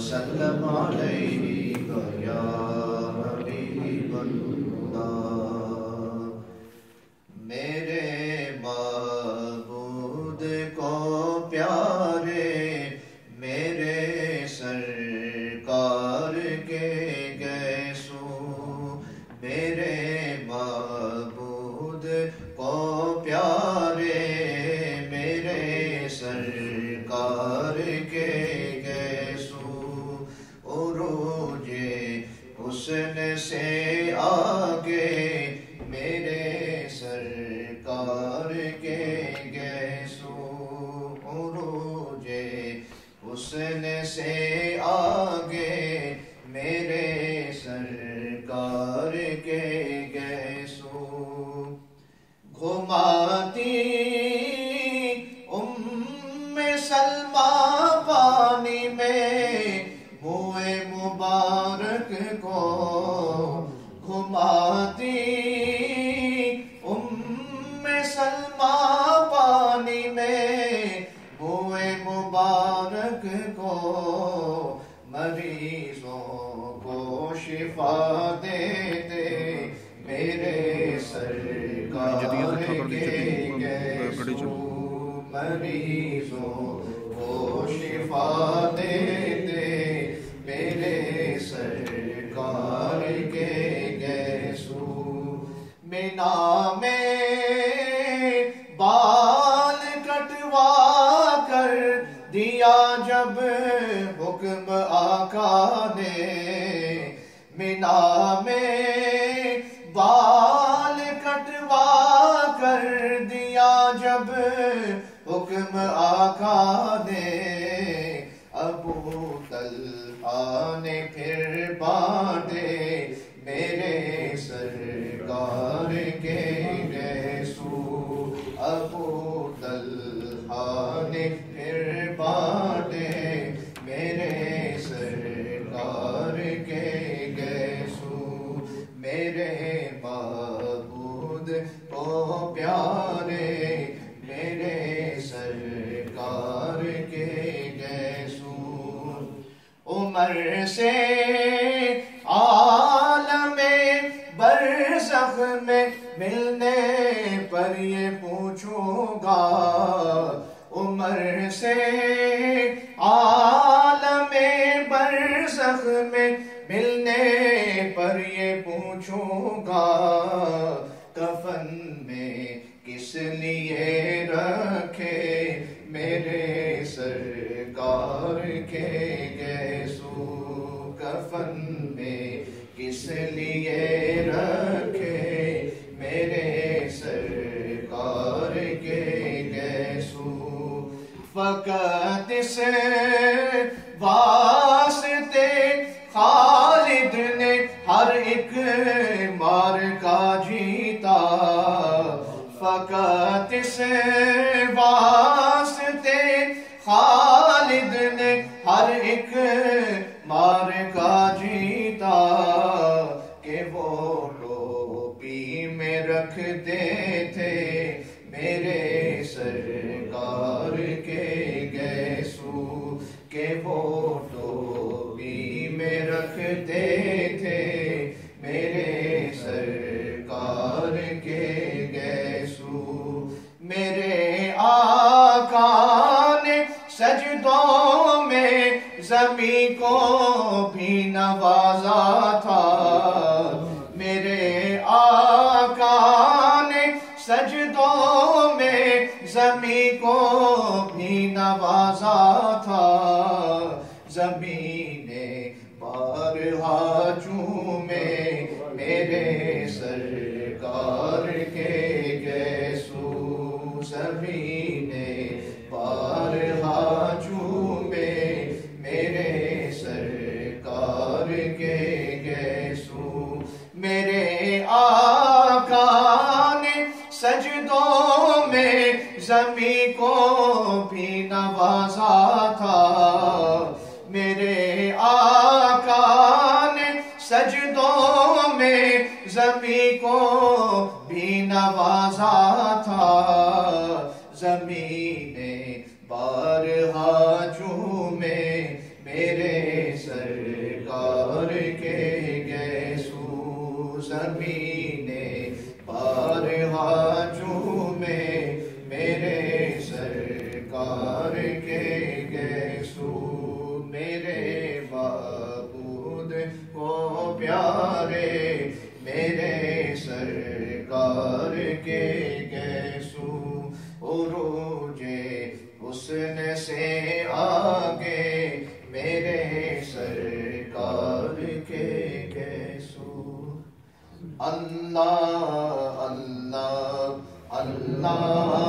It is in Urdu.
وسلم عليك يا حبيب الله میرے معبود کو پیارے میرے سرکار کے گیسو میرے معبود عروج حسن سے آگے میرے سرکار کے گیسو عروج حسن سے آگے میرے سرکار کے گیسو، گھماتی شفا دیتے میرے سرکار کے گیسو مریضوں کو شفا دیتے میرے سرکار کے گیسو میں بال مینا میں بال کٹوا کر دیا جب حکم آقا نے ابو طلحہ نے پھر بانٹے میرے سرکار کے گیسو ابو طلحہ نے معبود کو پیارے میرے سرکار کے گیسو عمر سے عالم برزخ میں ملنے پر یہ پوچھوں گا۔ عمر سے لیے رکھے میرے سرکار کے گیسو فقط اس واسطے خالد نے ہر ایک مار کا جیتا۔ فقط اس واسطے خالد رکھتے تھے میرے سرکار کے گیسو کہ وہ ٹوپی میں رکھتے تھے میرے سرکار کے گیسو میرے آقا نے سجدوں میں زمین کو بھی نوازا تھا زمین کو بھی نوازا تھا۔ زمین بارہا چومے میرے سرکار کے گیسو زمین بارہا چومے میرے سرکار کے تازہ تھا میرے آقا نے سجدوں میں زمین کو بھی نوازا تھا۔ زمین بارہا جھومے میرے سرکار کے گئے سو زمین حسن سے آگے میرے سرکار کے کیسو؟ اللہ اللہ اللہ